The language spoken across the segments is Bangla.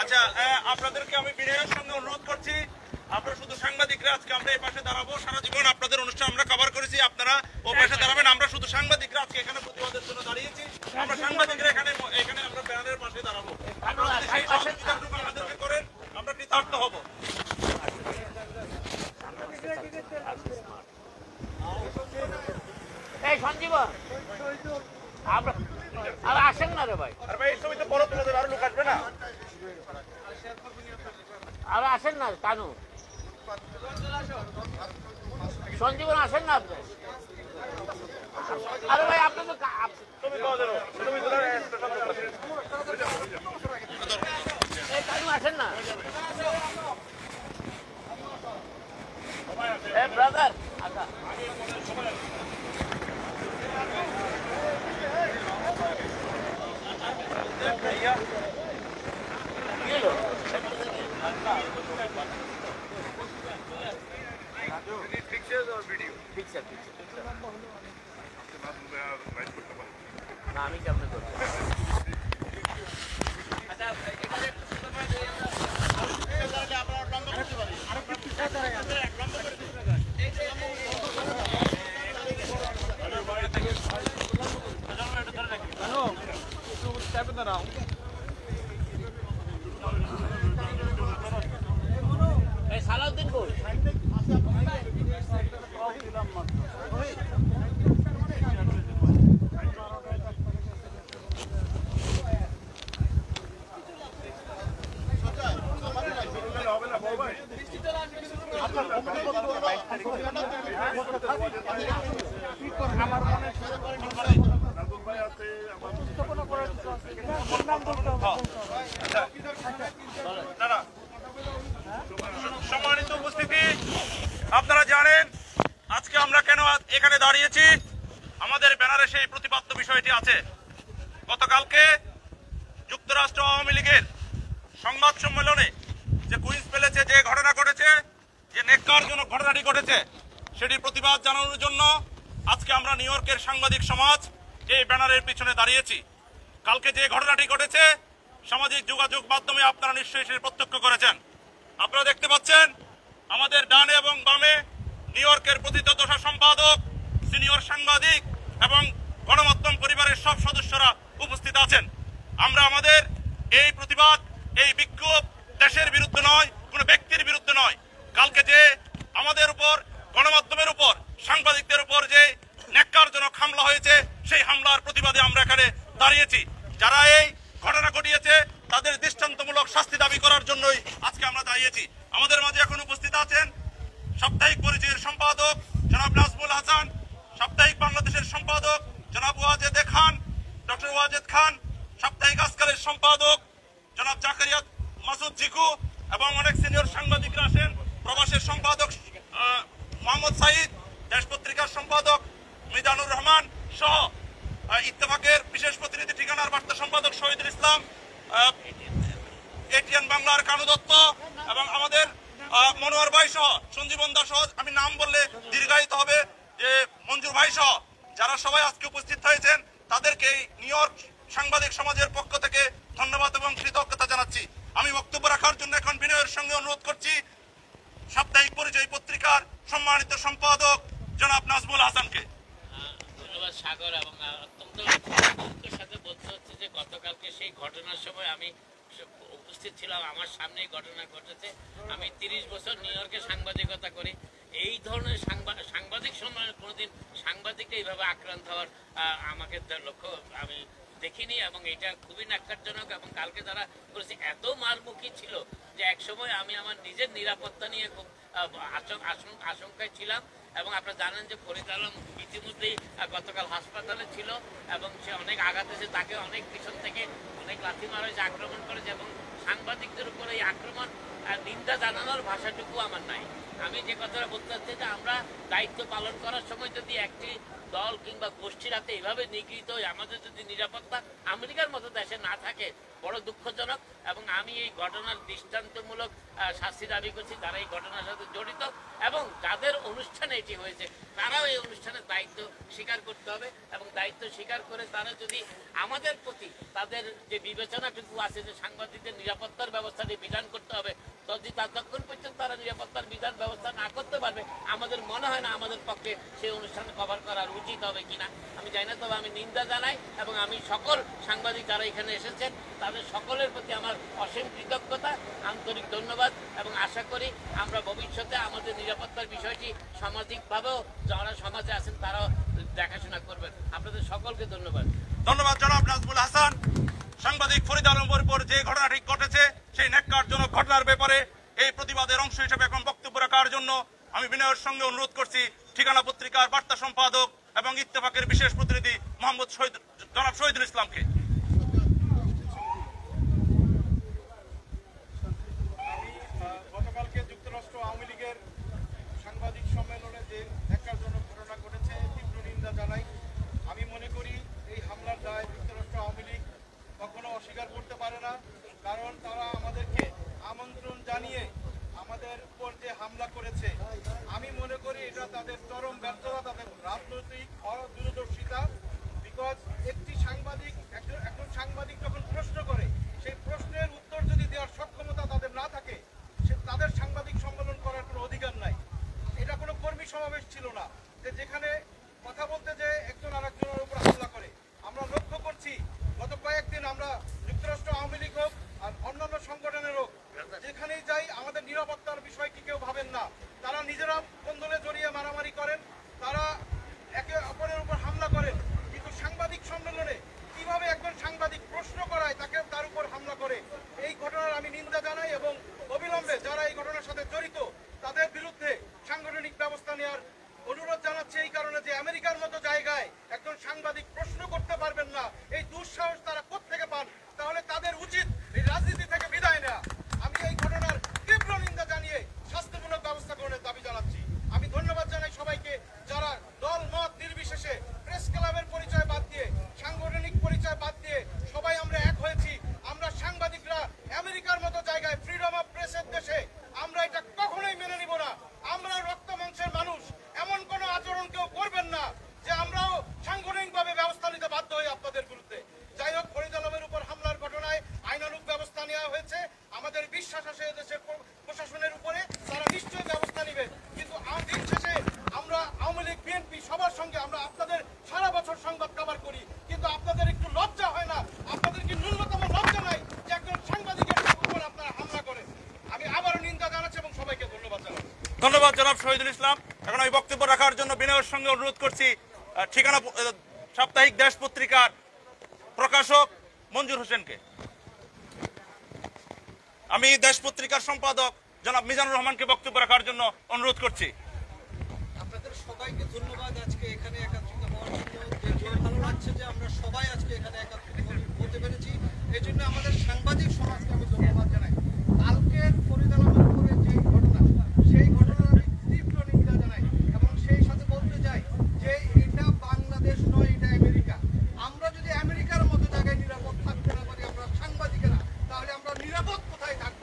আচ্ছা আপনাদেরকে আমি বিনয়ের সঙ্গে অনুরোধ করছি আপনারা শুধু সাংবাদিকরা আজকে আমরা এই পাশে দাঁড়াবো সারা জীবন আপনাদের অনুষ্ঠান আমরা কভার করেছি আপনারা ও পাশে দাঁড়াবেন আমরা শুধু সাংবাদিকরা আজকে এখানে প্রতিবাদের জন্য দাঁড়িয়েছি আমরা সাংবাদিকরা এখানে এখানে আমরা ব্যানারের পাশে দাঁড়াবো। আপনারা সেই সহযোগিতাটুকু আমাদেরকে করেন আমরা কৃতার্থ হব। সঞ্জীব আমরা আর আসেন না রে ভাই। আর ভাই এই সময় তো বড় তোমাদের আরও লোক আসবে না? আর আসেন না কানু। সঞ্জীবন আসেন না আপনি। আরে ভাই আপনি তো তুমি তুমি কানু আসেন না। এ ব্রাদার আচ্ছা কি হলো? ঠিক স্যার ঠিক স্যার না আমি কেমন করব এই সালাউদ্দিন কই দাঁড়া। সম্মানিত উপস্থিতি আপনারা জানেন আজকে আমরা কেন আজ এখানে দাঁড়িয়েছি আমাদের ব্যানারে সেই প্রতিপাদ্য বিষয়টি আছে। গতকালকে যুক্তরাষ্ট্র আওয়ামী লীগের সংবাদ সম্মেলনে যে কুইন্স পেলেছে যে ঘটনা ঘটেছে, যে নেককারজনক ঘটনাটি ঘটেছে সেটির প্রতিবাদ জানানোর জন্য আজকে আমরা নিউ ইয়র্কের সাংবাদিক সমাজ এই ব্যানারের পিছনে দাঁড়িয়েছি। কালকে যে ঘটনাটি ঘটেছে, সামাজিক যোগাযোগ মাধ্যমে আপনারা নিশ্চয়ই সেটি প্রত্যক্ষ করেছেন। আপনারা দেখতে পাচ্ছেন, আমাদের ডানে এবং বামে নিউ ইয়র্কের প্রথিত দশা সম্পাদক, সিনিয়র সাংবাদিক এবং গণমাধ্যম পরিবারের সব সদস্যরা উপস্থিত আছেন। আমরা আমাদের এই প্রতিবাদ, এই বিক্ষোভ দেশের বিরুদ্ধে নয়, কোনো ব্যক্তির বিরুদ্ধে নয়। কালকে যে আমাদের উপর, গণমাধ্যমের উপর, সাংবাদিকদের উপর যে ন্যাক্কারজনক হামলা হয়েছে, সেই হামলার প্রতিবাদে আমরা এখানে দাঁড়িয়েছি। যারা এই ঘটনা ঘটিয়েছে, তাদের দৃষ্টান্তমূলক শাস্তি দাবি করার জন্যই আজকে আমরা দাঁড়িয়েছি। আমাদের মাঝে এখন উপস্থিত আছেন সাপ্তাহিক পরিচয়ের সম্পাদক জনাব নাজমুল হাসান, সাপ্তাহিক বাংলাদেশের সম্পাদক জনাব ওয়াজেদ খান, ডক্টর ওয়াজেদ খান, সাপ্তাহিক আজকালের সম্পাদক, জনাব জাকারিয়া মাসুদ জিকু এবং অনেক সিনিয়র সাংবাদিকরা আসেন। প্রবাসের সম্পাদক মোহাম্মদ সাইদ দেশ পত্রিকার সম্পাদক মিজানুর রহমান সহ ইত্তেফাকের বিশেষ প্রতিনিধি ঠিকানার বার্তা সম্পাদক শহীদুল ইসলাম এটিএন বাংলার কানু দত্ত এবং আমাদের মনোয়ার ভাই সহ সঞ্জীবন দাস আমি নাম বললে দীর্ঘায়িত হবে, যে মঞ্জুর ভাই সহ। যারা সবাই আজকে উপস্থিত হয়েছেন, তাদেরকে নিউ ইয়র্ক সাংবাদিক সমাজের পক্ষ থেকে ধন্যবাদ এবং কৃতজ্ঞতা জানাচ্ছি। আমি বক্তব্য রাখার জন্য এখন বিনয়ের সঙ্গে অনুরোধ করছি। সাপ্তাহিক পরিচয় পত্রিকার সম্মানিত সম্পাদক জনাব নাজমুল হাসানকে। সাগর, এবং অত্যন্ত সাথে বলতে হচ্ছে যে গতকালকে সেই ঘটনার সময় আমি উপস্থিত ছিলাম, আমার সামনেই ঘটনা ঘটেছে। আমি তিরিশ বছর নিউ ইয়র্কে সাংবাদিকতা করি। এই ধরনের সাংবা- সাংবাদিক সম্মেলনে কোনোদিন সাংবাদিকরা এইভাবে আক্রান্ত হওয়ার আমাকে লক্ষ্য আমি দেখিনি এবং এটা খুবই ন্যাক্কারজনক এবং কালকে তারা করেছে, এত মারমুখী ছিল যে এক সময় আমি আমার নিজের নিরাপত্তা নিয়ে খুব আশঙ্কায় ছিলাম এবং আপনারা জানেন যে ফরিদ আলম ইতিমধ্যেই গতকাল হাসপাতালে ছিল এবং সে অনেক আঘাত হয়েছে তাকে অনেক পিছন থেকে অনেক লাথি মারা হয়েছে, আক্রমণ করেছে এবং সাংবাদিকদের উপর এই আক্রমণ আর নিন্দা জানানোর ভাষাটুকু আমার নাই। আমি যে কথাটা বলতে চাচ্ছি যে আমরা দায়িত্ব পালন করার সময় যদি একটি দল কিংবা গোষ্ঠীর হাতে এভাবে নিগৃহীত আমাদের যদি নিরাপত্তা আমেরিকার মতো দেশে না থাকে বড় দুঃখজনক এবং আমি এই ঘটনার দৃষ্টান্তমূলক শাস্তি দাবি করছি যারা এই ঘটনার সাথে জড়িত এবং যাদের অনুষ্ঠানে এটি হয়েছে, তারাও এই অনুষ্ঠানের দায়িত্ব স্বীকার করতে হবে এবং দায়িত্ব স্বীকার করে তারা যদি আমাদের প্রতি তাদের যে বিবেচনাটুকু আছে যে সাংবাদিকদের নিরাপত্তার ব্যবস্থাটি বিধান করতে হবে, যদি ততক্ষণ পর্যন্ত তারা নিরাপত্তার বিধান ব্যবস্থা না করতে পারবে, আমাদের মনে হয় না আমাদের পক্ষে সেই অনুষ্ঠান কভার করার উচিত হবে কিনা। আমি জানি না, তবে আমি নিন্দা জানাই এবং আমি সকল সাংবাদিক যারা এখানে এসেছেন তাদের সকলের প্রতি আমার অসীম কৃতজ্ঞতা, আন্তরিক ধন্যবাদ এবং আশা করি আমরা ভবিষ্যতে আমাদের নিরাপত্তার বিষয়টি সামাজিকভাবেও যারা সমাজে আছেন তারাও দেখাশোনা করবেন। আপনাদের সকলকে ধন্যবাদ। ধন্যবাদ জনাব নাজমুল হাসান। সাংবাদিক ফরিদ আলমের উপর যে ঘটনাটি ঘটেছে, সেই ন্যাক্কারজনক ঘটনার ব্যাপারে এই প্রতিবাদের অংশ হিসেবে এখন বক্তব্য রাখার জন্য আমি বিনয়ের সঙ্গে অনুরোধ করছি ঠিকানা পত্রিকার বার্তা সম্পাদক এবং ইত্তেফাকের বিশেষ প্রতিনিধি মোহাম্মদ শহীদ জনাব শহীদুল ইসলামকে আমি আহ, গতকালকে যুক্তরাষ্ট্র আওয়ামী লীগের সাংবাদিক সম্মেলনে যে ন্যাক্কারজনক ঘটনা ঘটেছে তীব্র নিন্দা জানাই আমি মনে করি এই হামলার দায় যুক্তরাষ্ট্র আওয়ামী লীগ কখনো অস্বীকার করতে পারে না, কারণ তারা আমাদেরকে আমন্ত্রণ জানিয়ে আমাদের উপর যে হামলা করেছে, আমি মনে করি এটা তাদের চরম ব্যর্থতা, তাদের রাজনৈতিক অদূরদর্শিতা বিকজ একটি সাংবাদিক একজন সাংবাদিক যখন প্রশ্ন করে, সেই প্রশ্নের উত্তর যদি দেওয়ার সক্ষমতা তাদের না থাকে, সে তাদের সাংবাদিক সম্মেলন করার কোনো অধিকার নাই। এটা কোনো কর্মী সমাবেশ ছিল না, যে যেখানে কথা বলতে যে একজন আরেকজনের উপর হামলা করে। আমরা লক্ষ্য করছি, গত কয়েকদিন আমরা আওয়ামী লীগ হোক আর অন্যান্য সংগঠনের হোক, যেখানেই যাই, আমাদের নিরাপত্তার বিষয়টি কেউ ভাবেন না। তারা নিজেরা কন্দলে জড়িয়ে মারামারি করেন, তারা একে অপরের উপর হামলা করেন। কিন্তু সাংবাদিক সম্মেলনে কীভাবে একজন সাংবাদিক প্রশ্ন করায় তাকে তার উপর হামলা করে, এই ঘটনার আমি নিন্দা জানাই এবং অবিলম্বে যারা এই ঘটনার সাথে জড়িত, তাদের বিরুদ্ধে সাংগঠনিক ব্যবস্থা নেওয়ার অনুরোধ জানাচ্ছে এই কারণে যে আমেরিকার মতো জায়গায় একজন সাংবাদিক প্রশ্ন করতে পারবেন না, এই দুঃসাহস তারা কোত্থেকে পান? তাহলে তাদের উচিত এই রাজনীতি থেকে বিদায় নেওয়া আমি এই ঘটনার তীব্র নিন্দা জানিয়ে শাস্তিমূলক ব্যবস্থা গ্রহণের দাবি জানাচ্ছি। আমি ধন্যবাদ জানাই সবাইকে যারা দল, মত নির্বিশেষে প্রেস ক্লাবের পরিচয় বাদ দিয়ে, সাংগঠনিক পরিচয় বাদ দিয়ে সবাই আমরা এক হয়েছি। আমরা সাংবাদিকরা আমেরিকার মতো জায়গায় ফ্রিডম অফ প্রেসের দেশে, আমরা এটা কখনোই মেনে নিব না। আমরা রক্ত মাংসের মানুষ। এমন কোনো আচরণ কেউ করবেন না যে আমরাও সাংগঠনিকভাবে ব্যবস্থা নিতে বাধ্য হই আপনাদের বিরুদ্ধে যাই হোক ফরিদ আলমের উপর হামলার ঘটনায় আইনানুগ ব্যবস্থা নেওয়া হয়েছে আমাদের বিশ্বাস আছে দেশের প্র- প্রশাসনের উপরে, তারা নিশ্চয়ই ব্যবস্থা নেবে। কিন্তু দিন শেষে আমরা আওয়ামী লীগ, বিএনপি সবার সঙ্গে আমরা আপনাদের সারা বছর সংবাদ কভার করি। কিন্তু আপনাদের একটু লজ্জা হয় না? আপনাদের কি ন্যূনতম লজ্জা নাই যে একজন সাংবাদিকের উপর আপনারা হামলা করেন? আমি আবারও নিন্দা জানাচ্ছি এবং সবাইকে ধন্যবাদ জানাচ্ছি। ধন্যবাদ জনাব শহীদুল ইসলাম। এখন আমি বক্তব্য রাখার জন্য বিনয়ের সঙ্গে অনুরোধ করছি। ঠিকানা সাপ্তাহিক দেশ পত্রিকার প্রকাশক মঞ্জুর হোসেনকে। আমি দেশ পত্রিকার সম্পাদক জনাব মিজানুর রহমানকে বক্তব্য রাখার জন্য অনুরোধ করছি। আপনাদের সবাইকে ধন্যবাদ আজকে এখানে যে আমরা সবাই আজকে এখানে হতে- পেরেছি। এই জন্য আমাদের সাংবাদিক সমাজকে আমি ধন্যবাদ জানাই। কালকের ফরিদ উপরে যে ঘটনা সেই ঘটনার আমি তীব্র নিন্দা জানাই এবং সেই সাথে বলতে চাই যে এটা বাংলাদেশ নয় এটা আমেরিকা আমরা যদি আমেরিকার মতো জায়গায় নিরাপদ থাকতে না পারি আমরা সাংবাদিকেরা তাহলে আমরা নিরাপদ কোথায় থাকব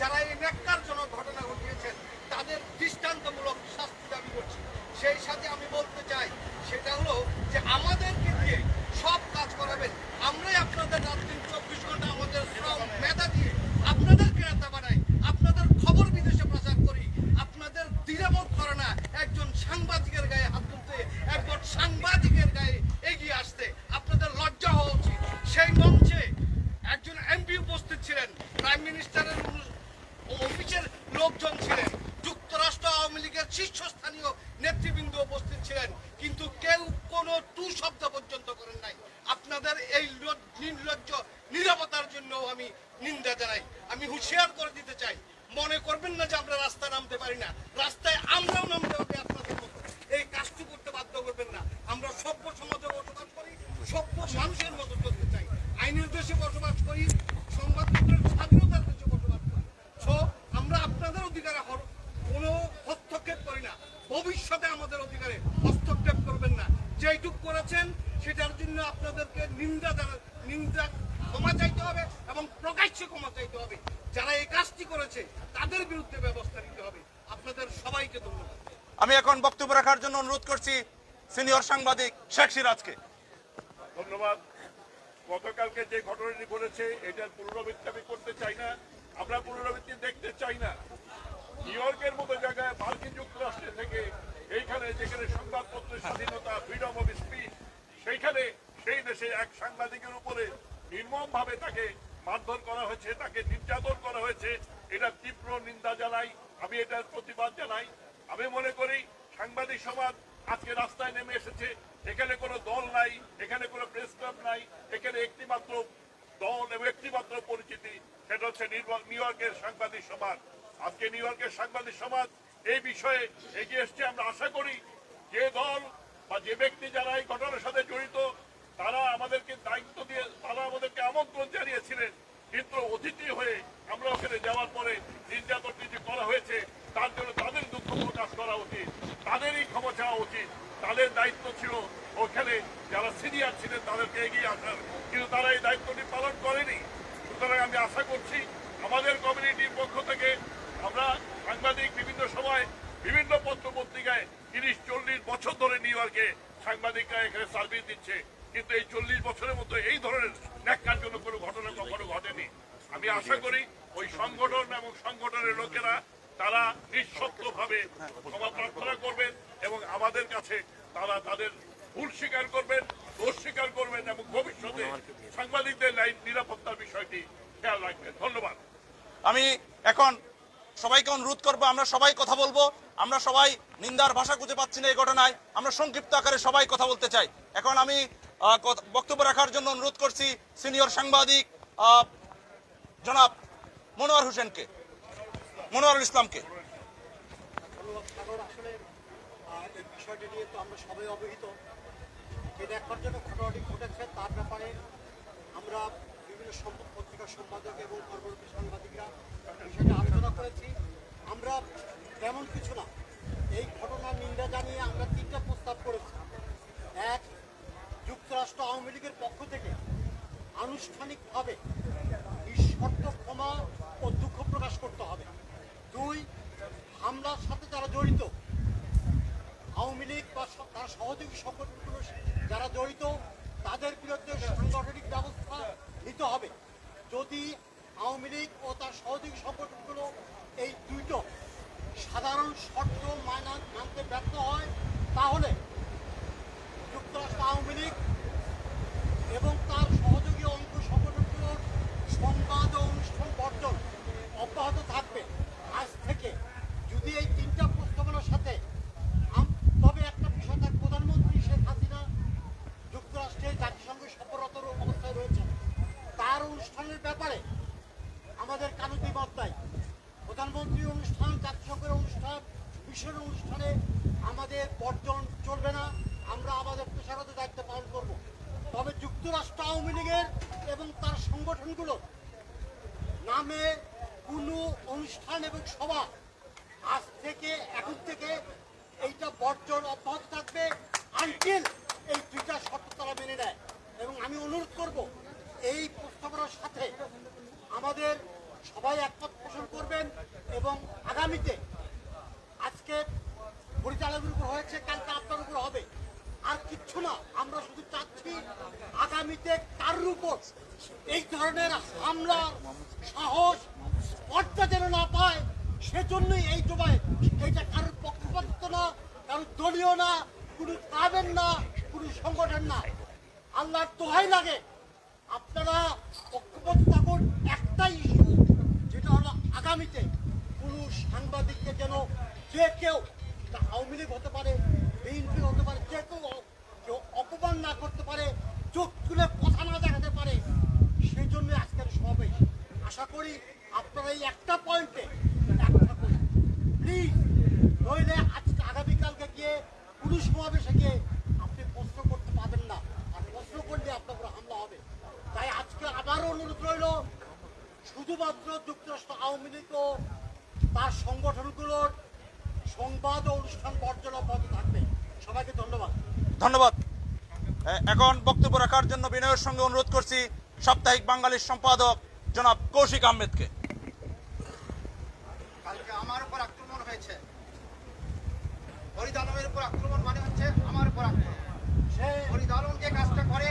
যারা এই ন্যাক্কারজনক ঘটনা ঘটিয়েছেন তাদের দৃষ্টান্তমূলক শাস্তি দাবি করছি সেই সাথে আমি বলতে চাই সেটা হলো যে আমাদেরকে দিয়ে সব কাজ করাবেন আমরাই আপনাদের রাত দিন চব্বিশ ঘণ্টা আমাদের শ্রম মেধা দিয়ে আপনাদেরকে নেতা বানাই আপনাদের খবর বিদেশে প্রচার করি আপনাদের দ্বিধাবোধ করে না একজন সাংবাদিকের গায়ে হাত তুলতে একজন সাংবাদিকের গায়ে এগিয়ে আসতে আপনাদের লজ্জা হওয়া উচিত সেই মঞ্চে একজন এমপি উপস্থিত ছিলেন প্রাইম মিনিস্টারের অনু- অফিসের লোকজন ছিলেন যুক্তরাষ্ট্র আওয়ামী লীগের শীর্ষস্থানীয় নেতৃবৃন্দ উপস্থিত ছিলেন কিন্তু কেউ কোনো টু শব্দ পর্যন্ত করেন নাই আপনাদের এই ল- নির্লজ্জ, নিরাপত্তার জন্য আমি নিন্দা জানাই। আমি হুঁশিয়ার করে দিতে চাই। মনে করবেন না যে আমরা রাস্তায় নামতে পারি না। রাস্তায় আমরাও নামতে হবে আপনাদের মতো এই কাজটি করতে বাধ্য করবেন না আমরা সভ্য সমাজে বসবাস করি সভ্য মানুষের মতো চলতে চাই আইনের দেশে বসবাস করি সংবাদপত্রের স্বাধীনতার দেশে বসবাস করি সো আমরা আপনাদের অধিকারে হর- কোনো হস্তক্ষেপ করি না ভবিষ্যতে আমাদের অধিকারে হস্তক্ষেপ করবেন না যেইটুক করেছেন সেটার জন্য আপনাদেরকে নিন্দা জানা- নিন্দা ক্ষমা চাইতে হবে এবং প্রকাশ্যে ক্ষমা চাইতে হবে যারা এই কাজটি করেছে তাদের বিরুদ্ধে ব্যবস্থা নিতে হবে আপনাদের সবাইকে ধন্যবাদ আমি এখন বক্তব্য রাখার জন্য অনুরোধ করছি সিনিয়র সাংবাদিক শেখ সিরাজকে। ধন্যবাদ। গতকালকে যে ঘটনাটি ঘটেছে এটার পুনরাবৃত্তি আমি করতে চাই না। আমরা পুনরাবৃত্তি দেখতে চাই না। নিউ ইয়র্কের মতো জায়গায় মার্কিন যুক্তরাষ্ট্রে থেকে এইখানে যেখানে সংবাদপত্রের স্বাধীনতা ফ্রিডম অফ স্পিচ সেইখানে সেই দেশে এক সাংবাদিকের উপরে নির্মম ভাবে তাকে মারধর করা হয়েছে, তাকে নির্যাতন করা হয়েছে। এটা তীব্র নিন্দা জানাই। আমি এটার প্রতিবাদ জানাই। আমি মনে করি সাংবাদিক সমাজ আজকে রাস্তায় নেমে এসেছে। এখানে কোনো দল নাই, এখানে কোনো প্রেস ক্লাব নাই, এখানে একটি মাত্র দল এবং একটি মাত্র পরিচিতি, সেটা হচ্ছে নিউ ইয়র্কের সাংবাদিক সমাজ। আজকে নিউ ইয়র্কের সাংবাদিক সমাজ এই বিষয়ে এগিয়ে এসছে। আমরা আশা করি যে দল বা যে ব্যক্তি যারা এই ঘটনার সাথে জড়িত, তারা আমাদেরকে দায়িত্ব দিয়ে, তারা আমাদেরকে আমন্ত্রণ জানিয়েছিলেন। কিন্তু অতিথি হয়ে আমরা ওখানে যাওয়ার পরে নির্যাতন কিছু করা হয়েছে, তার জন্য তাদের দুঃখ প্রকাশ করা উচিত, তাদেরই ক্ষমা চাওয়া উচিত, তাদের দায়িত্ব ছিল ওখানে যারা সিনিয়র ছিলেন তাদেরকে এগিয়ে আসার, কিন্তু তারা এই দায়িত্বটি পালন করেনি। সুতরাং আমি আশা করছি আমাদের কমিউনিটির পক্ষ থেকে আমরা সাংবাদিক বিভিন্ন সময় বিভিন্ন পত্র পত্রিকায় তিরিশ, চল্লিশ বছর ধরে নিউ ইয়র্কে সাংবাদিকরা এখানে সার্ভিস দিচ্ছে। কিন্তু এই চল্লিশ বছরের মতো এই ধরনের ন্যাক্কারজনক কোনো ঘটনা কখনো ঘটেনি। আমি আশা করি ওই সংগঠন এবং সংগঠনের লোকেরা তারা নিঃশব্দ ভাবে ক্ষমা প্রার্থনা করবেন এবং আমাদের কাছে তারা তাদের ভুল স্বীকার করবেন, দোষ স্বীকার করবেন এবং ভবিষ্যতে সাংবাদিকদের লাইন নিরাপত্তার বিষয়টি খেয়াল রাখবেন। ধন্যবাদ। আমি এখন সবাইকে অনুরোধ করব, আমরা সবাই কথা বলব, আমরা সবাই নিন্দার ভাষা খুঁজে পাচ্ছি না এই ঘটনায়, আমরা সংক্ষিপ্ত আকারে সবাই কথা বলতে চাই। এখন আমি বক্তব্য রাখার জন্য অনুরোধ করছি সিনিয়র সাংবাদিক জনাব মনোয়ার হোসেনকে, মনোয়ারুল ইসলামকে। বিষয়টি নিয়ে তো আমরা সবাই অবহিত তার ব্যাপারে আমরা বিভিন্ন সম্পদ সাংবাদিকরা আলোচনা করেছি আমরা তেমন কিছু না। এই ঘটনার নিন্দা জানিয়ে আমরা তিনটা প্রস্তাব করেছি। এক যুক্তরাষ্ট্র আওয়ামী লীগের পক্ষ থেকে আনুষ্ঠানিকভাবে নিঃশর্ত ক্ষমা ও দুঃখ প্রকাশ করতে হবে। দুই, হামলার সাথে যারা জড়িত, আওয়ামী লীগ বা তার সহযোগী সংগঠনগুলো যারা জড়িত, তাদের বিরুদ্ধে সাংগঠনিক ব্যবস্থা নিতে হবে। যদি আওয়ামী লীগ ও তার সহযোগী সংগঠনগুলো এই দুইটো সাধারণ শর্ত মানা মানতে ব্যর্থ হয় তাহলে যুক্তরাষ্ট্র আওয়ামী লীগ এবং তার সহযোগী অঙ্গ সংগঠনগুলোর সংবাদ ও অনুষ্ঠান বর্জন অব্যাহত থাকবে আজ থেকে যদি এই তিনটা প্রস্তাবনার সাথে আম- তবে একটা বিষয় তার প্রধানমন্ত্রী শেখ হাসিনা যুক্তরাষ্ট্রে জাতিসংঘে সফররত অবস্থায় রয়েছে তার অনুষ্ঠানের ব্যাপারে আমাদের কারও দ্বিমত নাই প্রধানমন্ত্রী অনুষ্ঠান জাতিসংঘের অনুষ্ঠান মিশনের অনুষ্ঠানে আমাদের বর্জন চলবে না আমরা আমাদের পেশাগত দায়িত্ব পালন করব তবে যুক্তরাষ্ট্র আওয়ামী লীগের এবং তার সংগঠনগুলো নামে কোনো অনুষ্ঠান এবং সভা আজ থেকে এখন থেকে এইটা বর্জন অব্যাহত থাকবে আনটিল এই দুইটা শর্ত তারা মেনে নেয় এবং আমি অনুরোধ করব এই প্রস্তাবনার সাথে আমাদের সবাই একমত পোষণ করবেন এবং আগামীতে আজকে পরিচালকের উপর হয়েছে কালকে আপনার উপর হবে আর কিচ্ছু না আমরা শুধু চাচ্ছি আগামীতে কারোর উপর এই ধরনের হামলা সাহস স্পর্ধা যেন না পায় সেজন্যই এই সময় এইটা কারোর পক্ষপাতিত্ব না, কারোর দলীয় না, কোনো ক্লাবের না, কোনো সংগঠন না। আল্লাহর দোহাই লাগে। আপনারা পক্ষপাত থাকুন একটাই ইস্যু যেটা হলো আগামীতে কোনো সাংবাদিককে যেন যে কেউ আওয়ামী লীগ হতে পারে বিএনপি হতে পারে, যে কেউ কেউ অপমান না করতে পারে, চোখ তুলে কথা না দেখাতে পারে, সেই জন্য আজকের সমাবেশ। আশা করি আপনারা এই একটা পয়েন্টে প্লিজ নইলে আজকে আগামীকালকে গিয়ে পুরুষ সমাবেশে গিয়ে আপনি প্রশ্ন করতে পারবেন না। আর প্রশ্ন করলে আপনার উপর হামলা হবে। তাই আজকে আবারও অনুরোধ রইল শুধুমাত্র যুক্তরাষ্ট্র আওয়ামী লীগ ও তার সংগঠনগুলোর সংবাদ ও অনুষ্ঠান বর্জন অব্যাহত থাকবে। সবাইকে ধন্যবাদ। ধন্যবাদ। এখন বক্তব্য রাখার জন্য বিনয়ের সঙ্গে অনুরোধ করছি সাপ্তাহিক বাঙালির সম্পাদক জনাব কৌশিক আহমেদকে। কালকে আমার উপর হয়েছে। হরিদানবের উপর আক্রমণ মানে হচ্ছে আমার উপর আক্রমণ। হরিদানব যে কাজটা করে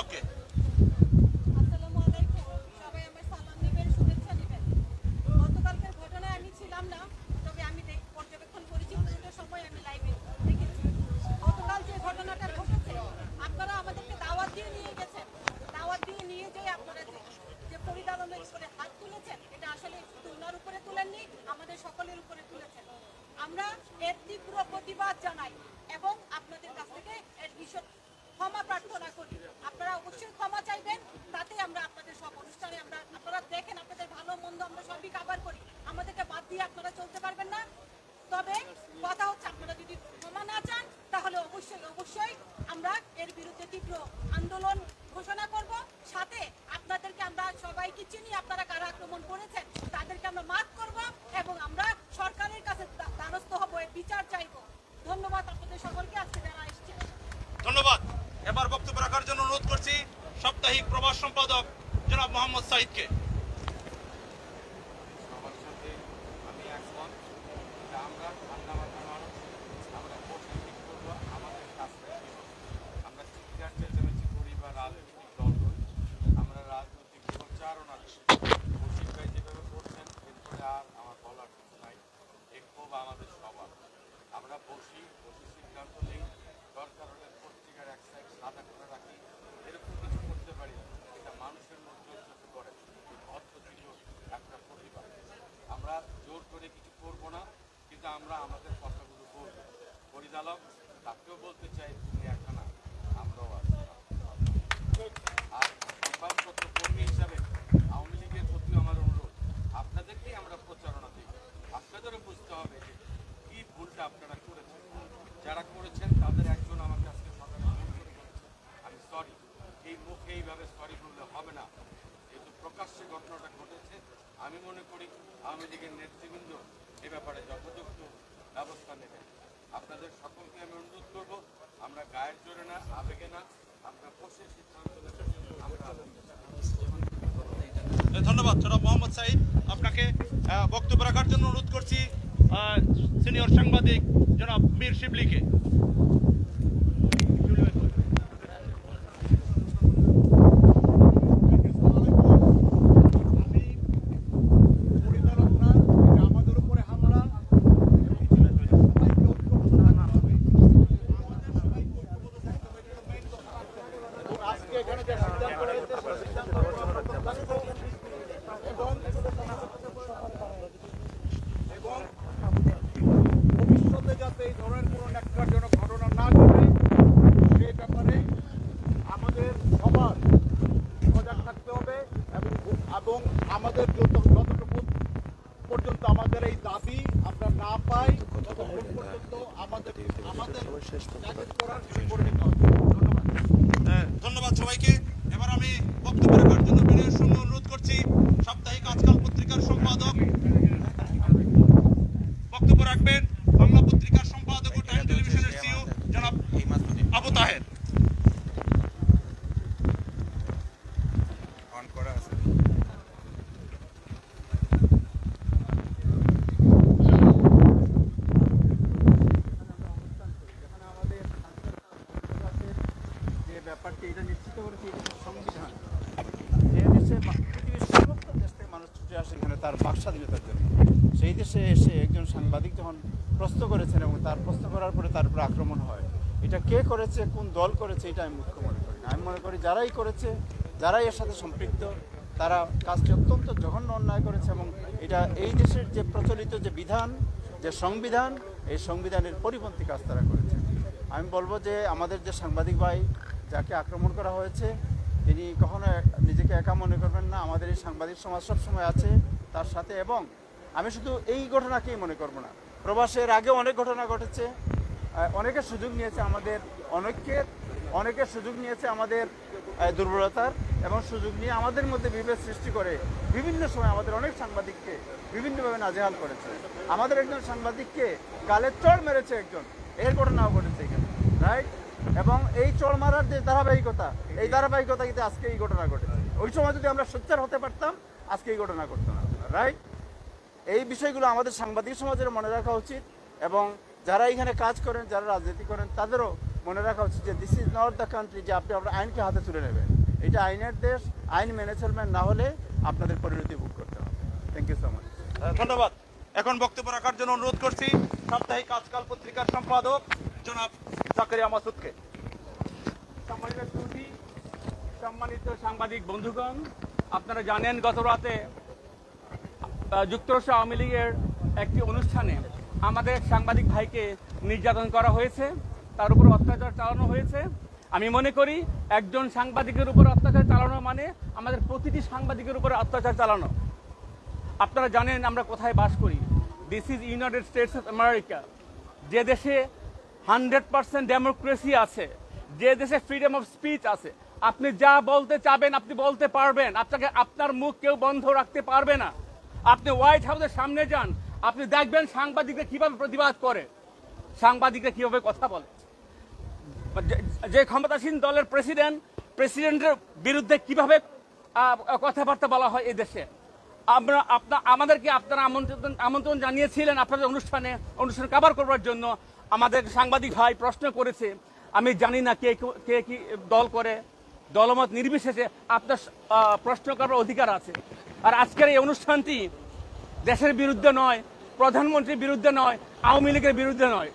Okay. sidekick. জনাব মোহাম্মদ সাইদ আপনাকে বক্তব্য রাখার জন্য অনুরোধ করছি সিনিয়র সাংবাদিক জনাব মীর শিবলিকে। করেছে, কোন দল করেছে, এটা আমি মুখ্য মনে করি না। আমি মনে করি যারাই করেছে, যারাই এর সাথে সম্পৃক্ত, তারা কাজটি অত্যন্ত জঘন্য অন্যায় করেছে এবং এটা এই দেশের যে প্রচলিত যে বিধান, যে সংবিধান, এই সংবিধানের পরিপন্থী কাজ তারা করেছে। আমি বলব যে আমাদের যে সাংবাদিক ভাই, যাকে আক্রমণ করা হয়েছে, তিনি কখনো নিজেকে একা মনে করবেন না। আমাদের এই সাংবাদিক সমাজ সবসময় আছে তার সাথে এবং আমি শুধু এই ঘটনাকেই মনে করব না। প্রবাসের আগে অনেক ঘটনা ঘটেছে অনেকে সুযোগ নিয়েছে আমাদের অনেকের অনেকে সুযোগ নিয়েছে আমাদের দুর্বলতার এবং সুযোগ নিয়ে আমাদের মধ্যে বিভেদ সৃষ্টি করে বিভিন্ন সময় আমাদের অনেক সাংবাদিককে বিভিন্নভাবে নাজেহাল করেছে। আমাদের একজন সাংবাদিককে গালে চড় মেরেছে একজন। এর ঘটনাও ঘটেছে এখানে রাইট এবং এই চড় মারার যে ধারাবাহিকতা, এই ধারাবাহিকতা কিন্তু আজকে এই ঘটনা ঘটেছে। ওই সময় যদি আমরা সোচ্চার হতে পারতাম, আজকে এই ঘটনা ঘটতো না রাইট এই বিষয়গুলো আমাদের সাংবাদিক সমাজের মনে রাখা উচিত এবং যারা এখানে কাজ করেন যারা রাজনীতি করেন তাদেরও মনে রাখা উচিত যে this is not the country যে আপনি আপনার আইনকে হাতে তুলে নেবেন। এটা আইনের দেশ আইন মেনে চলবেন না হলে আপনাদের পরিণতি ভোগ করতে হবে। থ্যাংক ইউ সো মাচ ধন্যবাদ। এখন বক্তব্য রাখার জন্য অনুরোধ করছি সাপ্তাহিক আজকাল পত্রিকার সম্পাদক জনাব জাকারিয়া মাসুদকে। সম্মানিত সুধী, সম্মানিত সাংবাদিক বন্ধুগণ আপনারা জানেন গত রাতে যুক্তরাষ্ট্র আওয়ামী লীগের একটি অনুষ্ঠানে আমাদের সাংবাদিক ভাইকে নির্যাতন করা হয়েছে, তার উপর অত্যাচার চালানো হয়েছে। আমি মনে করি একজন সাংবাদিকের উপর অত্যাচার চালানো মানে আমাদের প্রতিটি সাংবাদিকের উপর অত্যাচার চালানো। আপনারা জানেন আমরা কোথায় বাস করি। This is United States of America যে দেশে হান্ড্রেড পার্সেন্ট ডেমোক্রেসি আছে, যে দেশে ফ্রিডম অফ স্পিচ আছে, আপনি যা বলতে চাবেন আপনি বলতে পারবেন। আপনাকে আপনার মুখ কেউ বন্ধ রাখতে পারবে না। আপনি হোয়াইট হাউসের সামনে যান আপনি দেখবেন সাংবাদিকরা কীভাবে প্রতিবাদ করে। সাংবাদিকরা কীভাবে কথা বলে। যে- ক্ষমতাসীন দলের প্রেসিডেন্ট, প্রেসিডেন্টের বিরুদ্ধে কীভাবে কথাবার্তা বলা হয় এই দেশে। আমরা আপনার আমাদেরকে আপনারা আমন্ত্রণ আমন্ত্রণ জানিয়েছিলেন আপনাদের অনুষ্ঠানে। অনুষ্ঠান কাভার করবার জন্য। আমাদের সাংবাদিক ভাই প্রশ্ন করেছে, আমি জানি না কে কে কি দল করে। দলমত নির্বিশেষে আপনার প্রশ্ন করার অধিকার আছে। আর আজকের এই অনুষ্ঠানটি দেশের বিরুদ্ধে নয়, প্রধানমন্ত্রীর বিরুদ্ধে নয়, আওয়ামী লীগের বিরুদ্ধে নয়।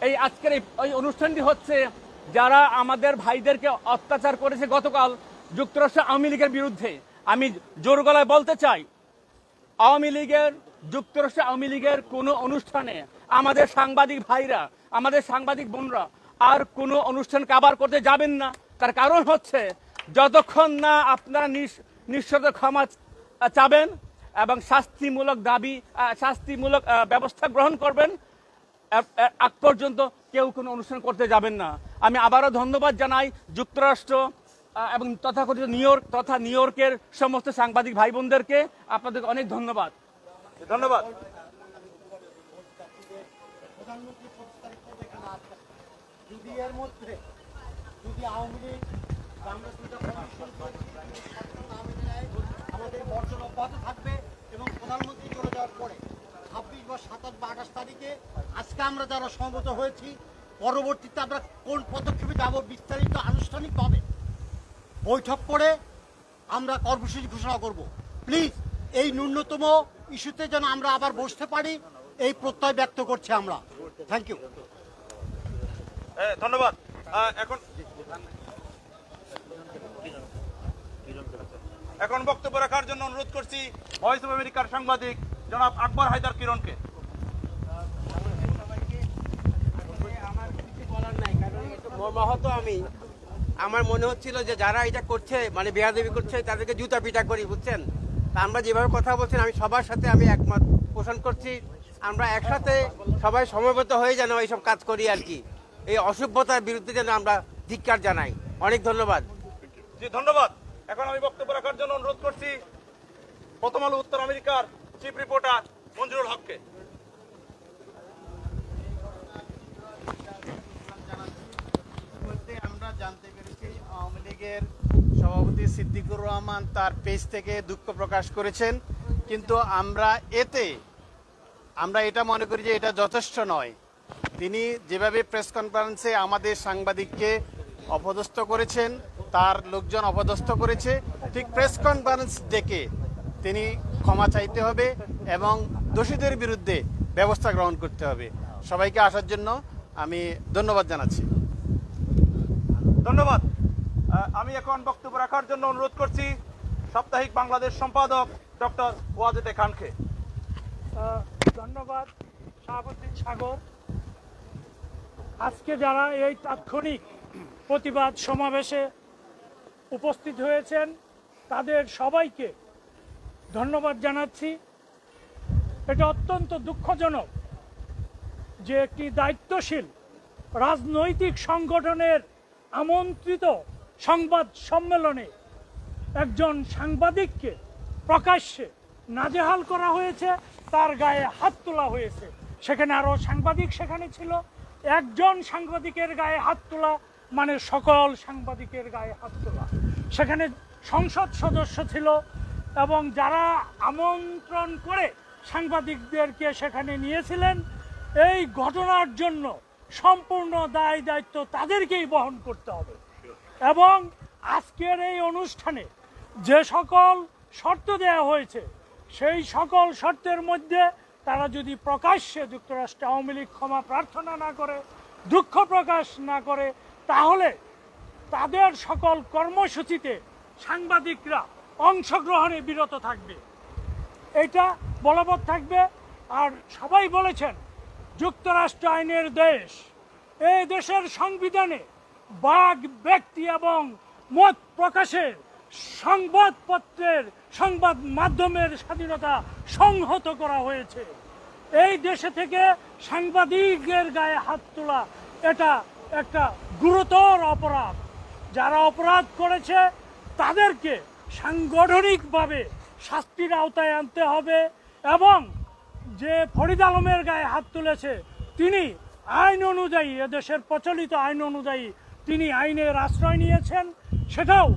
এই আজকের এই অনুষ্ঠানটি হচ্ছে যারা আমাদের ভাইদেরকে অত্যাচার করেছে গতকাল যুক্তরাষ্ট্র আওয়ামী লীগের বিরুদ্ধে। আমি জোর গলায় বলতে চাই, আওয়ামী লীগের যুক্তরাষ্ট্র আওয়ামী লীগের কোনো অনুষ্ঠানে আমাদের সাংবাদিক ভাইরা, আমাদের সাংবাদিক বোনরা আর কোনো অনুষ্ঠান কাবার করতে যাবেন না। তার কারণ হচ্ছে, যতক্ষণ না আপনারা নিঃ- নিঃশর্ত ক্ষমা চাবেন এবং শাস্তিমূলক দাবি শাস্তিমূলক ব্যবস্থা গ্রহণ করবেন আগ পর্যন্ত কেউ কোনো অনুষ্ঠান করতে যাবেন না। আমি আবারও ধন্যবাদ জানাই যুক্তরাষ্ট্র এবং তথাকথিত নিউ ইয়র্ক তথা নিউ ইয়র্কের সমস্ত সাংবাদিক ভাই বোনদেরকে আপনাদেরকে অনেক ধন্যবাদ। ধন্যবাদ। যদি এর মধ্যে যদি আওয়ামী লীগ দুটো আমাদের বর্জন অব্যাহত থাকবে। এবং প্রধানমন্ত্রী চলে যাওয়ার পরে ছাব্বিশ বা সাতাশ বা আঠাশ তারিখে আজকে আমরা যারা সমবেত হয়েছি, পরবর্তীতে আমরা কোন পদক্ষেপে যাব বিস্তারিত আনুষ্ঠানিকভাবে বৈঠক করে আমরা কর্মসূচি ঘোষণা করব। প্লিজ, এই ন্যূনতম ইস্যুতে যেন আমরা আবার বসতে পারি, এই প্রত্যয় ব্যক্ত করছি আমরা। থ্যাংক ইউ ধন্যবাদ। এখন এখন বক্তব্য রাখার জন্য অনুরোধ করছি ভয়েস অফ আমেরিকার সাংবাদিক জনাব আকবর হায়দার কিরণকে। আমার কিছু বলার নাই কারণ একটু মর্মাহত আমি। আমার মনে হচ্ছিল যে যারা এটা করছে মানে বেয়াদবি করছে তাদেরকে জুতা পিটা করি বুঝছেন? তা আমরা যেভাবে কথা বলছেন আমি সবার সাথে আমি একমত পোষণ করছি। আমরা একসাথে সবাই সমবেত হয়ে যেন এইসব কাজ করি আর কি। এই অসভ্যতার বিরুদ্ধে যেন আমরা ধিক্কার জানাই। অনেক ধন্যবাদ। জি ধন্যবাদ। এখন আমি বক্তব্য রাখার জন্য অনুরোধ করছি, প্রথম আলো উত্তর আমেরিকার চিফ রিপোর্টার মঞ্জুরুল হককে। আমরা জানতে পেরেছি আওয়ামী লীগের সভাপতি সিদ্দিকুর রহমান তার পেজ থেকে দুঃখ প্রকাশ করেছেন। কিন্তু আমরা এতে, আমরা এটা মনে করি যে এটা যথেষ্ট নয়। তিনি যেভাবে প্রেস কনফারেন্সে আমাদের সাংবাদিককে অপদস্থ করেছেন তার লোকজন অপদস্থ করেছে। ঠিক প্রেস কনফারেন্স ডেকে তিনি ক্ষমা চাইতে হবে এবং দোষীদের বিরুদ্ধে ব্যবস্থা গ্রহণ করতে হবে। সবাইকে আসার জন্য আমি ধন্যবাদ জানাচ্ছি। ধন্যবাদ। আমি এখন বক্তব্য রাখার জন্য অনুরোধ করছি সাপ্তাহিক বাংলাদেশ সম্পাদক ডক্টর ওয়াজেদে খানকে। ধন্যবাদ শাহাবুদ্দিন সাগর। আজকে যারা এই তাৎক্ষণিক প্রতিবাদ সমাবেশে উপস্থিত হয়েছেন। তাদের সবাইকে ধন্যবাদ জানাচ্ছি। এটা অত্যন্ত দুঃখজনক যে একটি দায়িত্বশীল রাজনৈতিক সংগঠনের আমন্ত্রিত সংবাদ সম্মেলনে একজন সাংবাদিককে প্রকাশ্যে নাজেহাল করা হয়েছে, তার গায়ে হাত তোলা হয়েছে। সেখানে আরও সাংবাদিক সেখানে ছিল। একজন সাংবাদিকের গায়ে হাত তোলা মানে সকল সাংবাদিকের গায়ে হাত তোলা। সেখানে সংসদ সদস্য ছিল এবং যারা আমন্ত্রণ করে সাংবাদিকদেরকে সেখানে নিয়েছিলেন, এই ঘটনার জন্য সম্পূর্ণ দায় দায়িত্ব তাদেরকেই বহন করতে হবে। এবং আজকের এই অনুষ্ঠানে যে সকল শর্ত দেওয়া হয়েছে, সেই সকল শর্তের মধ্যে তারা যদি প্রকাশ্যে যুক্তরাষ্ট্র আওয়ামী লীগ ক্ষমা প্রার্থনা না করে, দুঃখ প্রকাশ না করে তাহলে তাদের সকল কর্মসূচিতে সাংবাদিকরা অংশগ্রহণে বিরত থাকবে। এটা বলবৎ থাকবে আর সবাই বলেছেন, যুক্তরাষ্ট্র আইনের দেশ এই দেশের সংবিধানে বাঘ ব্যক্তি এবং মত প্রকাশের সংবাদপত্রের সংবাদ মাধ্যমের স্বাধীনতা সংহত করা হয়েছে। এই দেশে থেকে সাংবাদিকের গায়ে হাত তোলা এটা একটা গুরুতর অপরাধ। যারা অপরাধ করেছে, তাদেরকে সাংগঠনিকভাবে শাস্তির আওতায় আনতে হবে এবং যে ফরিদ আলমের গায়ে হাত তুলেছে, তিনি আইন অনুযায়ী, এদেশের প্রচলিত আইন অনুযায়ী তিনি আইনের আশ্রয় নিয়েছেন, সেটাও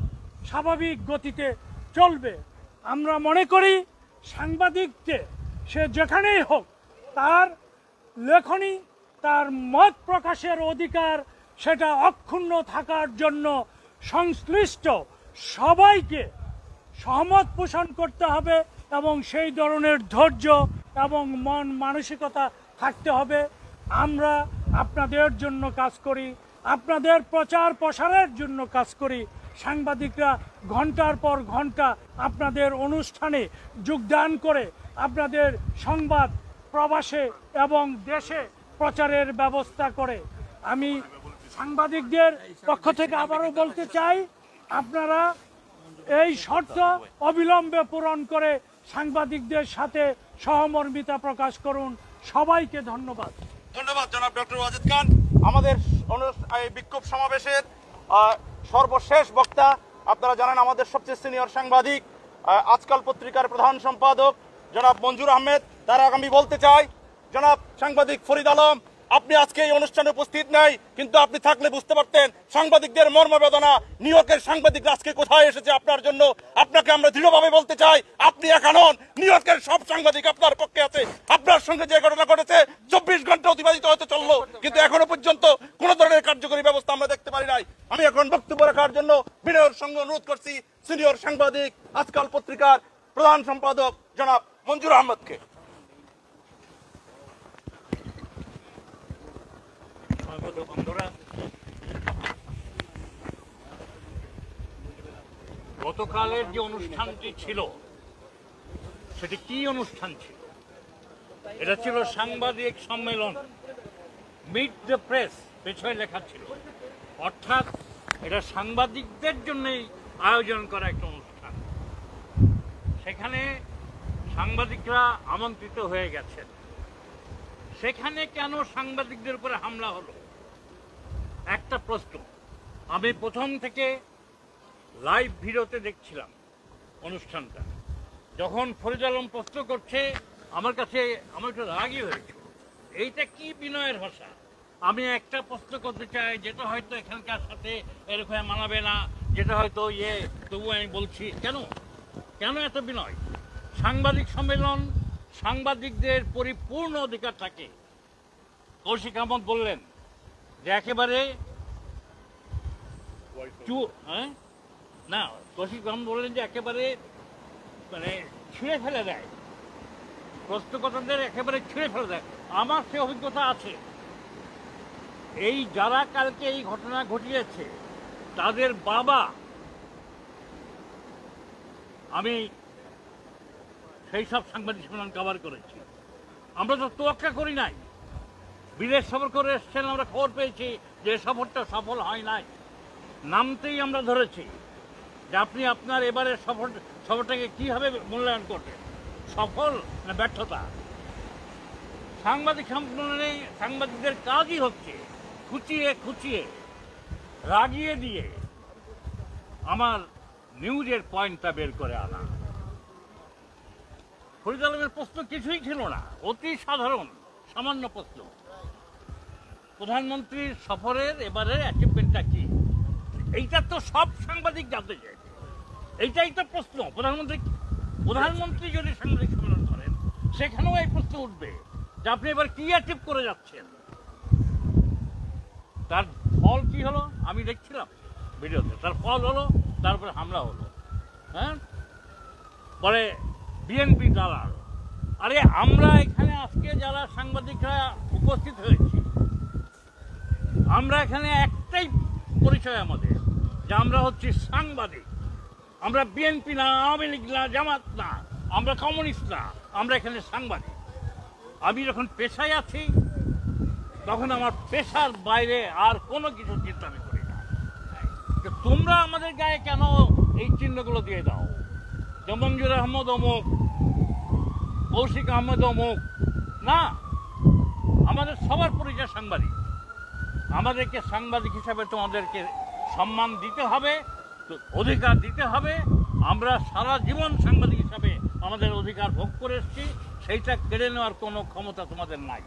স্বাভাবিক গতিতে চলবে। আমরা মনে করি, সাংবাদিককে সে যেখানেই হোক, তার লেখনী, তার মত প্রকাশের অধিকার সেটা অক্ষুণ্ণ থাকার জন্য সংশ্লিষ্ট সবাইকে সহমত পোষণ করতে হবে এবং সেই ধরনের ধৈর্য এবং মন মানসিকতা থাকতে হবে। আমরা আপনাদের জন্য কাজ করি, আপনাদের প্রচার প্রসারের জন্য কাজ করি। সাংবাদিকরা ঘণ্টার পর ঘণ্টা আপনাদের অনুষ্ঠানে যোগদান করে আপনাদের সংবাদ প্রবাসে এবং দেশে প্রচারের ব্যবস্থা করে। আমি সাংবাদিকদের পক্ষ থেকে আবারও বলতে চাই, আপনারা এই শর্ত অবিলম্বে পূরণ করে সাংবাদিকদের সাথে সহমর্মিতা প্রকাশ করুন। সবাইকে ধন্যবাদ। ধন্যবাদ জনাব ডক্টর ওয়াজেদ খান। আমাদের বিক্ষোভ সমাবেশের সর্বশেষ বক্তা আপনারা জানেন আমাদের সবচেয়ে সিনিয়র সাংবাদিক আজকাল পত্রিকার প্রধান সম্পাদক জনাব মঞ্জুর আহমেদ। তার আগামী বলতে চাই, জনাব সাংবাদিক ফরিদ আলম আপনি আজকে এই অনুষ্ঠানে উপস্থিত নাই, কিন্তু আপনি থাকলে বুঝতে পারতেন সাংবাদিকদের মর্মবেদনা নিউ ইয়র্কের সাংবাদিকরা আজকে কোথায় এসেছে আপনার জন্য, আপনাকে আমরা দৃঢ়ভাবে বলতে চাই, আপনি এখন নিউ ইয়র্কের সব সাংবাদিক আপনার পক্ষে আছে, আপনার সঙ্গে যে ঘটনা ঘটেছে, চব্বিশ ঘণ্টা অতিবাহিত হতে চলল, কিন্তু এখনও পর্যন্ত কোন ধরনের কার্যকরী ব্যবস্থা আমরা দেখতে পারি নাই। আমি এখন বক্তব্য রাখার জন্য বিনয়ের সঙ্গে অনুরোধ করছি, সিনিয়র সাংবাদিক, আজকাল পত্রিকার প্রধান সম্পাদক জনাব মঞ্জুর আহমদকে। গতকালের যে অনুষ্ঠানটি ছিল, সেটি কি অনুষ্ঠান ছিল? এটা ছিল সাংবাদিক সম্মেলন মিট দ্য প্রেস পেছনে লেখা ছিল। অর্থাৎ এটা সাংবাদিকদের জন্যই আয়োজন করা একটা অনুষ্ঠান। সেখানে সাংবাদিকরা আমন্ত্রিত হয়ে গেছেন। সেখানে কেন সাংবাদিকদের উপরে হামলা হলো? একটা প্রশ্ন। আমি প্রথম থেকে লাইভ ভিডিওতে দেখছিলাম অনুষ্ঠানটা। যখন ফরিদ আলম প্রশ্ন করছে, আমার কাছে আমার একটু রাগই হয়েছিল এইটা কি বিনয়ের ভাষা? আমি একটা প্রশ্ন করতে চাই, যেটা হয়তো এখানকার সাথে এরকম মানাবে না, যেটা হয়তো ইয়ে তবু আমি বলছি, কেন? কেন এত বিনয়? সাংবাদিক সম্মেলন, সাংবাদিকদের পরিপূর্ণ অধিকার থাকে। কৌশিক আহমদ বললেন যে একেবারে হ্যাঁ? না আহমদ বললেন যে একেবারে মানে ছিঁড়ে ফেলে দেয়। প্রশ্নকর্তাদের একেবারে ছিঁড়ে ফেলে দেয়। আমার সে অভিজ্ঞতা আছে। এই যারা কালকে এই ঘটনা ঘটিয়েছে, তাদের বাবা আমি সেই সব সাংবাদিক সম্মেলন কভার করেছি। আমরা তো তোয়াক্কা করি নাই। বিদেশ সফর করে এসছেন, আমরা খবর পেয়েছি যে সফরটা সফল হয় নাই। নামতেই আমরা ধরেছি যে আপনি আপনার এবারের সফর, সফরটাকে কীভাবে মূল্যায়ন করবেন? সফল না ব্যর্থতা? সাংবাদিক সম্মেলনে সাংবাদিকদের কাজই হচ্ছে খুচিয়ে খুচিয়ে, রাগিয়ে দিয়ে আমার নিউজের পয়েন্টটা বের করে আনা। ফরিদ আলমের প্রশ্ন কিছুই ছিল না, অতি সাধারণ, সামান্য প্রশ্ন। প্রধানমন্ত্রীর সফরের এবারে অ্যাচিভমেন্টটা কি? এইটা তো সব সাংবাদিক জানতে চাইছে এইটাই তো প্রশ্ন। প্রধানমন্ত্রী প্রধানমন্ত্রী যদি সাংবাদিক সম্মেলন করেন, সেখানেও এই প্রশ্ন উঠবে যে আপনি এবার কি অ্যাচিভ করে যাচ্ছেন? তার ফল কি হলো? আমি দেখছিলাম ভিডিওতে। তার ফল হলো, তারপরে হামলা হলো। হ্যাঁ? পরে বিএনপি দালাল। আরে আমরা এখানে আজকে যারা সাংবাদিকরা উপস্থিত হয়েছি আমরা এখানে একটাই পরিচয় আমাদের, যে আমরা হচ্ছি সাংবাদিক। আমরা বিএনপি না, আওয়ামী লীগ না, জামাত না, আমরা কমিউনিস্ট না, আমরা এখানে সাংবাদিক। আমি যখন পেশায় আছি, তখন আমার পেশার বাইরে আর কোনো কিছু চিন্তা আমি করি না। তোমরা আমাদের গায়ে কেন এই চিহ্নগুলো দিয়ে দাও? জমঞ্জুর আহমদ অমুক, কৌশিক আহমদ অমুক, না, আমাদের সবার পরিচয় সাংবাদিক। আমাদেরকে সাংবাদিক হিসাবে তোমাদেরকে সম্মান দিতে হবে তো অধিকার দিতে হবে। আমরা সারা জীবন সাংবাদিক হিসাবে আমাদের অধিকার ভোগ করে এসেছি। সেইটা কেড়ে নেওয়ার কোনো ক্ষমতা তোমাদের নাই।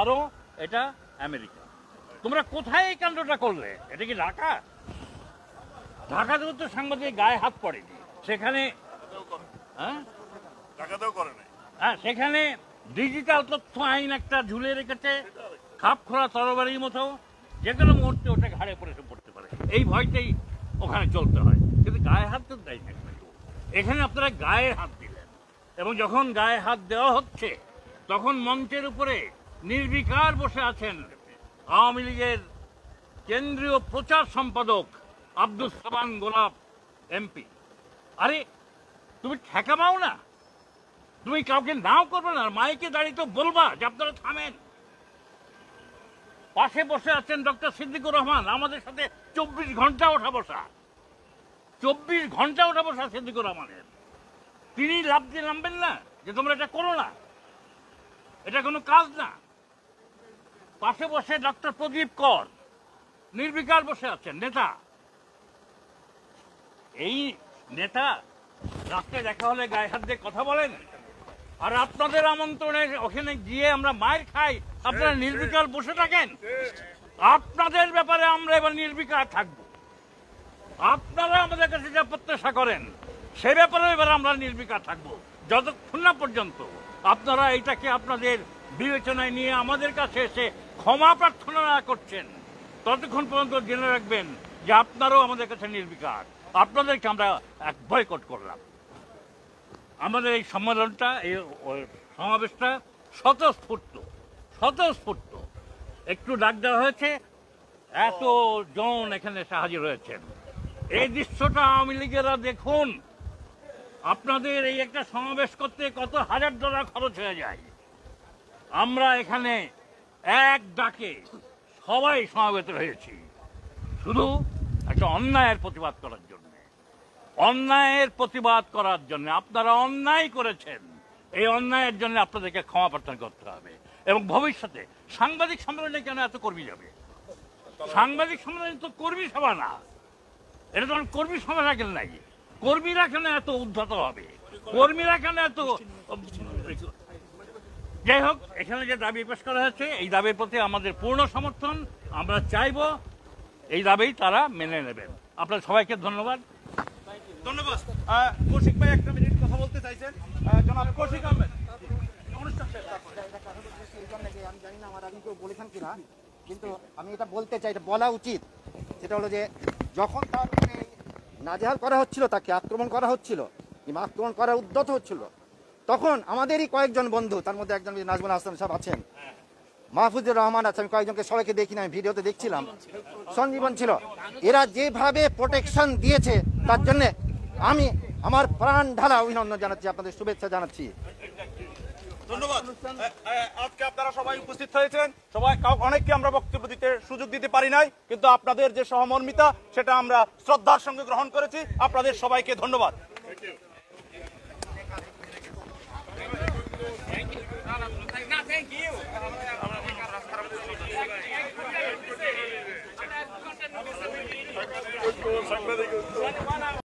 আরও এটা আমেরিকা। তোমরা কোথায় এই কাণ্ডটা করলে? এটা কি ঢাকা? ঢাকাতেও তো সাংবাদিক গায়ে হাত পড়েনি সেখানে হ্যাঁ? টাকাতেও করে নাই। হ্যাঁ সেখানে ডিজিটাল তথ্য আইন একটা ঝুলে রেখেছে। খাপ খোলা তরবারির মতো। যে কোনো মুহূর্তে ওটা ঘাড়ে পড়ে এসে পড়তে পারে। এই ভয়টাই ওখানে চলতে হয়। কিন্তু গায়ে হাত তো দেয় না এখানে আপনারা গায়ে হাত দিলেন। এবং যখন গায়ে হাত দেওয়া হচ্ছে, তখন মঞ্চের উপরে নির্বিকার বসে আছেন আওয়ামী লীগের কেন্দ্রীয় প্রচার সম্পাদক আব্দুল সাবান গোলাপ, এমপি। আরে, তুমি ঠেকা পাও না। তুমি কাউকে নাও করবে না। মাইকে দাঁড়িয়ে তো বলবা যে আপনারা থামেন। পাশে বসে আছেন ডক্টর সিদ্দিকুর রহমান। আমাদের সাথে চব্বিশ ঘণ্টা ওঠা বসা। চব্বিশ ঘণ্টা ওঠা বসা সিদ্দিকুর রহমানের। তিনি লাভ দিয়ে নামবেন না, যে তোমরা এটা করো না। এটা কোনো কাজ না। পাশে বসে ডক্টর প্রদীপ কর। নির্বিকার বসে আছেন, নেতা। এই নেতা রাস্তায় দেখা হলে গায়ে হাত দিয়ে কথা বলেন? আর আপনাদের আমন্ত্রণে ওখানে গিয়ে আমরা মায়ের খাই। আপনারা নির্বিকার বসে থাকেন? আপনাদের ব্যাপারে আমরা এবার নির্বিকার থাকব। আপনারা আমাদের কাছে যা প্রত্যাশা করেন সে ব্যাপারে এবার আমরা নির্বিকার থাকব। যতক্ষণ না পর্যন্ত আপনারা এটাকে আপনাদের বিবেচনায় নিয়ে আমাদের কাছে এসে ক্ষমা প্রার্থনা না করছেন ততক্ষণ পর্যন্ত জেনে রাখবেন যে আপনারাও আমাদের কাছে নির্বিকার। আপনাদেরকে আমরা এক বয়কট করলাম। আমাদের এই সম্মেলনটা, এই সমাবেশটা স্বতঃস্ফূর্ত স্বতঃস্ফূর্ত। একটু ডাক দেওয়া হয়েছে, এত জন এখানে সাহায্য হাজির হয়েছেন। এই দৃশ্যটা আওয়ামী লীগেরা দেখুন, আপনাদের এই একটা সমাবেশ করতে কত হাজার ডলার খরচ হয়ে যায়। আমরা এখানে এক ডাকে সবাই সমাবেত হয়েছি। শুধু একটা অন্যায়ের প্রতিবাদ করার জন্য। অন্যায়ের প্রতিবাদ করার জন্য আপনারা অন্যায় করেছেন। এই অন্যায়ের জন্য আপনাদেরকে ক্ষমা প্রার্থনা করতে হবে। এবং ভবিষ্যতে সাংবাদিক সম্মেলনে কেন এত কর্মী যাবে? সাংবাদিক সম্মেলনে তো কর্মী সভা না। এটা তখন কর্মী সভা রাখেন নাই, কর্মীরা কেন এত উদ্ধত হবে? কর্মীরা কেন এত, যাই হোক, এখানে যে দাবি পেশ করা হয়েছে, এই দাবির প্রতি আমাদের পূর্ণ সমর্থন। আমরা চাইব এই দাবি তারা মেনে নেবেন। আপনার সবাইকে ধন্যবাদ। কৌশিক ভাই একটা মিনিট কথা বলতে চাইছেন। আমি জানি না আমার আগে কেউ বলেছেন কিনা কিন্তু আমি এটা বলতে চাই, এটা বলা উচিত। সেটা হলো যে, যখন তার উপরে নাজেহাল করা হচ্ছিল, তাকে আক্রমণ করা হচ্ছিল, কিংবা আক্রমণ করার উদ্যত হচ্ছিল, তখন আমাদেরই কয়েকজন বন্ধু, তার মধ্যে একজন নাজমুল হাসান সাহেব আছেন, মাহফুজুর রহমান আছে আমি কয়েকজনকে সবাইকে দেখি না, আমি ভিডিওতে দেখছিলাম, সঞ্জীবন ছিল। এরা যেভাবে প্রোটেকশন দিয়েছে, তার জন্য আমি আমার প্রাণ ঢালা অভিনন্দন জানাচ্ছি, আপনাদের শুভেচ্ছা জানাচ্ছি। ধন্যবাদ। আপনারা সবাই উপস্থিত হয়েছেন। সবাই আমরা বক্তব্য দিতে সুযোগ দিতে পারি কিন্তু আপনাদের যে সহমর্মিতা, সেটা আমরা শ্রদ্ধার সঙ্গে গ্রহণ করেছি। আপনাদের সবাইকে ধন্যবাদ।